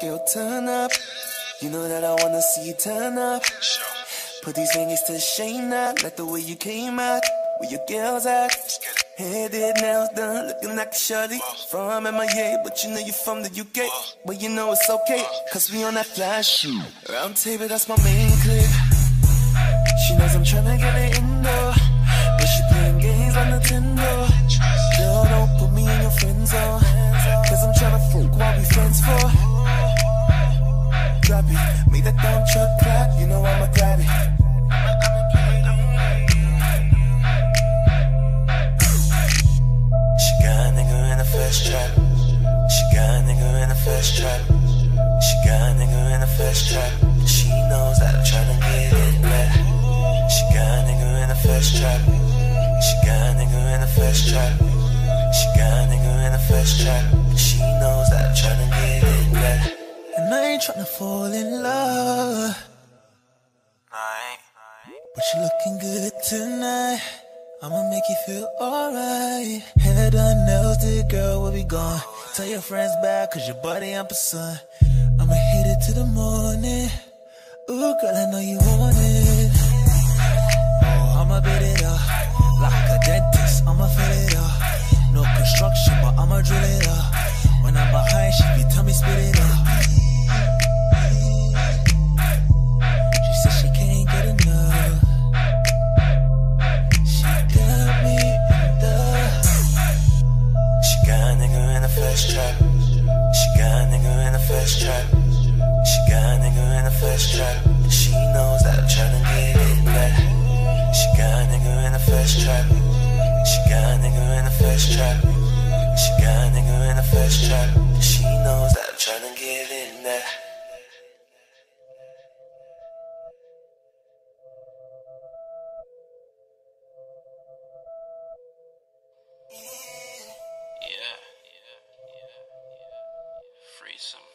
girl, turn up. You know that I wanna see you turn up. Put these fingers to shame now. Like the way you came out. Where your girls at? Did, nails done, looking like a shorty. From MIA, but you know you from the UK. But you know it's okay, cause we on that flash. Round table, that's my main clip. She knows I'm trying to get it in though. Fuck what we friends for. Drop it, make that dumb truck clap. You know I'ma grab it. She got a nigga in the thirst trap. She got a nigga in the thirst trap. She got a nigga in the thirst trap. She knows that I'm tryna get it back. She got a nigga in the thirst trap. She got a nigga in the thirst trap. She got a nigga in the thirst trap. She And I ain't tryna fall in love. But you're looking good tonight. I'ma make you feel alright. Head on nails, the girl, will be gone. Tell your friends back, cause your body I'm pursuing. I'ma hit it to the morning. Ooh, girl, I know you want it. Oh, I'ma beat it up. She got a nigga in the thirst trap. She knows that I'm tryna get it that. She got a nigga in the thirst trap. She got a nigga in the thirst trap. She got a nigga in the thirst trap. She knows that I'm tryna get it back. Yeah. Yeah. Yeah. Free some.